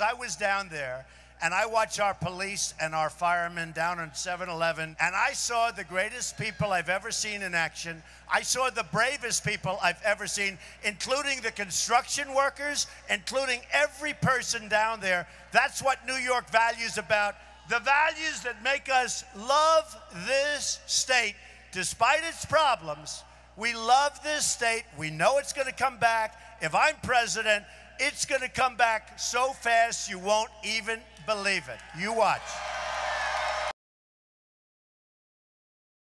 I was down there and I watch our police and our firemen down on 7 Eleven, and I saw the greatest people I've ever seen in action. I saw the bravest people I've ever seen, including the construction workers, including every person down there. That's what New York values about the values that make us love this state despite its problems. We love this state. We know it's going to come back. If I'm president, it's going to come back so fast you won't even believe it. You watch.